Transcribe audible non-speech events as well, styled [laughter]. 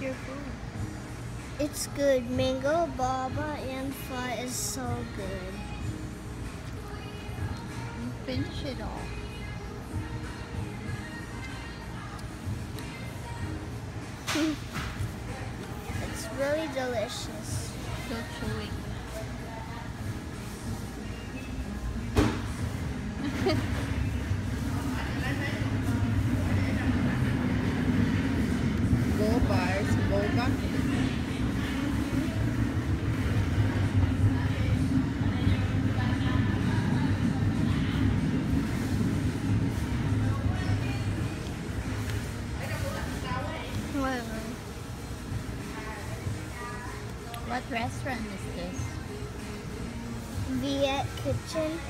your food? It's good. Mango boba and pho is so good. You finish it all. [laughs] It's really delicious. So [laughs] chewy. What restaurant is this? Viet Kitchen.